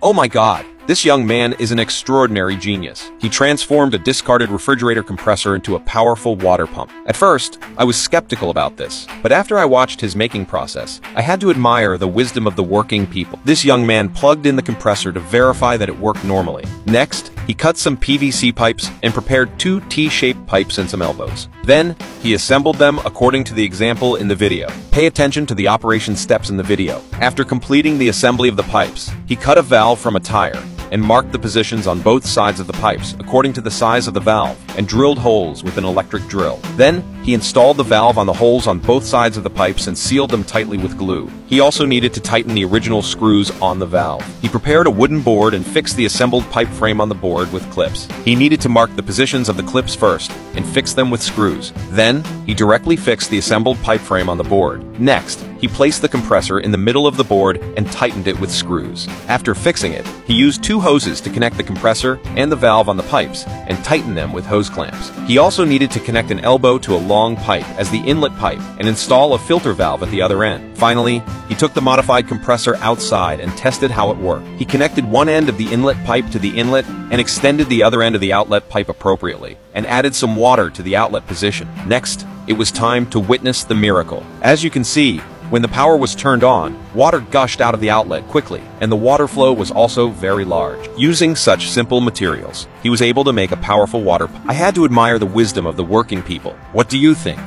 Oh my god, this young man is an extraordinary genius. He transformed a discarded refrigerator compressor into a powerful water pump. At first, I was skeptical about this, but after I watched his making process, I had to admire the wisdom of the working people. This young man plugged in the compressor to verify that it worked normally. Next, he cut some PVC pipes and prepared two T-shaped pipes and some elbows. Then, he assembled them according to the example in the video. Pay attention to the operation steps in the video. After completing the assembly of the pipes, he cut a valve from a tire and marked the positions on both sides of the pipes according to the size of the valve and drilled holes with an electric drill. Then, he installed the valve on the holes on both sides of the pipes and sealed them tightly with glue. He also needed to tighten the original screws on the valve. He prepared a wooden board and fixed the assembled pipe frame on the board with clips. He needed to mark the positions of the clips first and fix them with screws. Then, he directly fixed the assembled pipe frame on the board. Next, he placed the compressor in the middle of the board and tightened it with screws. After fixing it, he used two hoses to connect the compressor and the valve on the pipes and tighten them with hose clamps. He also needed to connect an elbow to a long pipe as the inlet pipe and install a filter valve at the other end. Finally, he took the modified compressor outside and tested how it worked. He connected one end of the inlet pipe to the inlet and extended the other end of the outlet pipe appropriately and added some water to the outlet position. Next, it was time to witness the miracle. As you can see, when the power was turned on, water gushed out of the outlet quickly, and the water flow was also very large. Using such simple materials, he was able to make a powerful water. I had to admire the wisdom of the working people. What do you think?